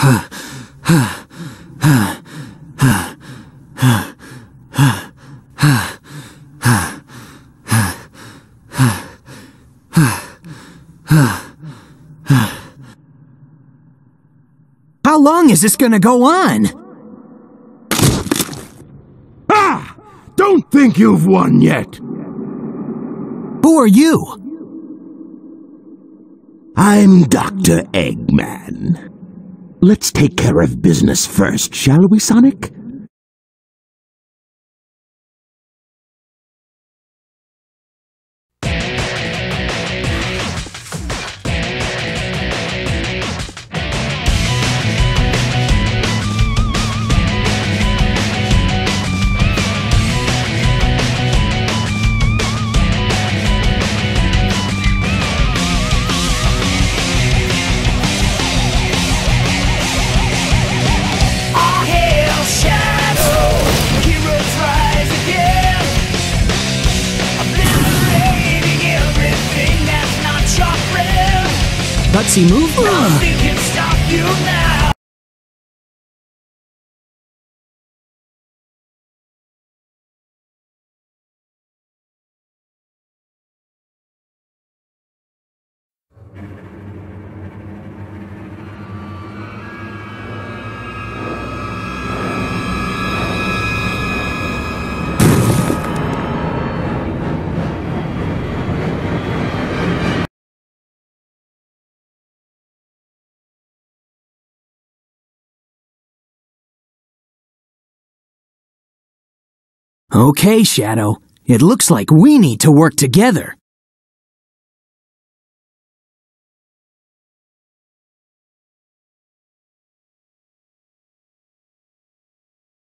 How long is this gonna go on? Ah! Don't think you've won yet. Who are you? I'm Dr. Eggman. Let's take care of business first, shall we, Sonic? Gutsy move? Okay, Shadow. It looks like we need to work together.